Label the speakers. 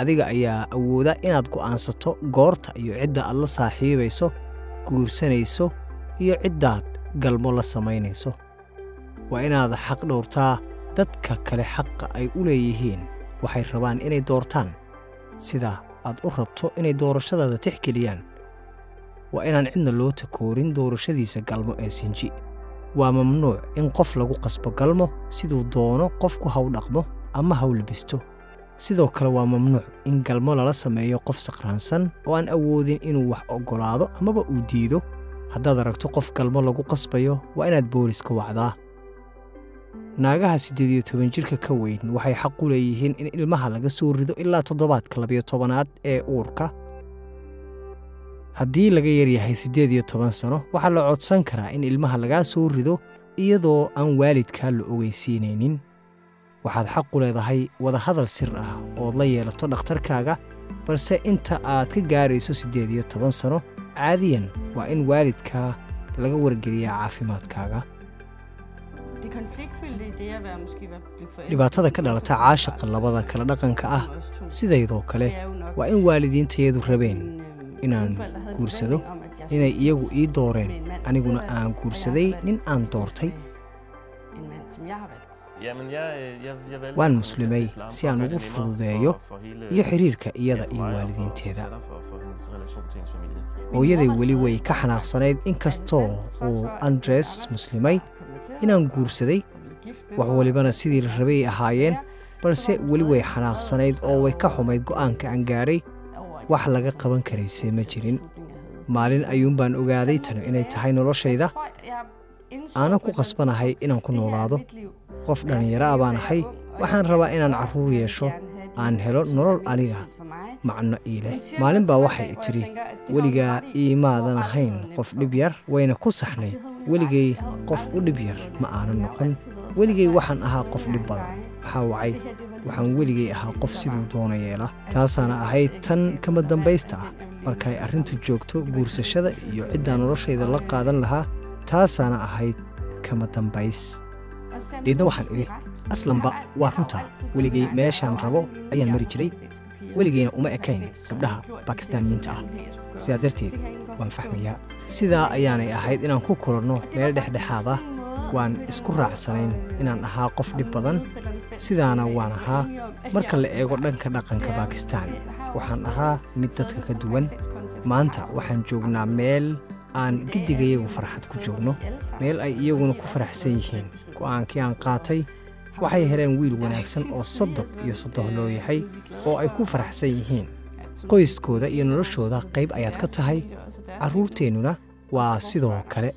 Speaker 1: adiga ayaa awooda inaad go'aansato goorta iyo cidda aad la saaxiibayso guursanayso iyo ciddaad galmo la samaynayso waa inaad xaq dhowrtaa dadka kale xaqa ay u leeyihiin waxay rabaan inay doortaan. Sida aad u rabto inay doorashadaada tixgeliyaan waa inaan cidna loo takoorin doorashadiisa galmo ee sinji. Waa mamnuuc in qof lagu qasbo galmo siduu doono qofku haw dhaqmo ama haw labisto sidoo kale waa mamnuuc in galmo lala sameeyo qof saqraansan oo aan awoodin inuu wax oggolaado amaba uu diido. Haddaad aragto qof galmo lagu qasbayo waa inaad booliska wacdaa. Naagaha siddeed iyo toban jirka ka weyn waxay xaq u leeyihiin in ilmaha laga soo rido ilaa toddobaadka labiyo tobanaad ee uurka. Haddii laga yaryahay siddeed iyo toban sano waxaa la codsan karaa in ilmaha lagaa soo rido iyadoo aan waalidkaa la ogeysiinaynin waxaad xaq u leedahay wadahadal sir ah ood la yeelato dhakhtarkaaga balse inta aad ka gaarayso siddeed iyo toban sano caadiyan waa in waalidkaa laga wargeliyaa caafimaadkaaga dhibaatada ka dhalata caashaqa labada kala dhaqanka ah sidaydoo kale waa in waalidiintayadu rabeen inaan guursado inay iyagu ii dooreen aniguna aan guursaday nin aan doortay waan muslimay si aan ugu fududeeyo iyo xidhiirka iyada iyo waalidiinteeda. hooyaday weli way ka xanaaqsanayd inkastoo uu andres muslimay inaan guursaday wax walibana sidii la rabay ahaayeen balse weli way xanaaqsanayd oo way ka xumayd go'aanka aan gaadhay wax laga qaban karaysee ma jirin. Maalin ayuunbaan ogaaday tanu inay tahay noloshayda. Aanan ku qasbanahay inaan ku noolaado qof dhallinyaro ah baan ahay waxaan rabaa inaan carruur yeesho aan helo nolol aniga macno ii leh. Maalin baa waxay tidhi weligaa iimaadan ahayn qof dhib yar wayna ku saxnayd weligay qof u dhib yar ma aanan noqon. Weligay waxaan ahaa qof dhib badan. Maxaa wacay waxaan weligay ahaa qof siduu doona yeela. Taasaana ahayd tan kama dambaysta ah. Markay arrintu joogto guursashada iyo ciddaa noloshayda la qaadan lahaa taasaana ahayd kama dambays deedna waxaan idhi aslanba waa runtaa weligay meeshaan rabo ayaan mari jiray. Weligayna uma ekayn gabdhaha bakistaaniyiinta ah. Sidaa darteed waan fahmayaa. Sidaa ayaanay ahayd inaan ku kulanno meel dhexdhexaad ah. Waan isku raacsanayn inaan ahaa qof dhib badan. Sidaana waan ahaa marka la eego dhanka dhaqanka baakistaan waxaan ahaa mid dadka ka duwan. Maanta waxaan joognaa meel aan giddigayagu farxad ku joogno. Meel ay iyaguna ku faraxsan yihiin. Go'aankii aan qaatay waxay heleen wiil wanaagsan oo soddon iyo soddoh loo yahay oo ay ku faraxsan yihiin. Qoyskooda iyo noloshooda qayb ayaad ka tahay. Carruurteennuna waa sidoo kale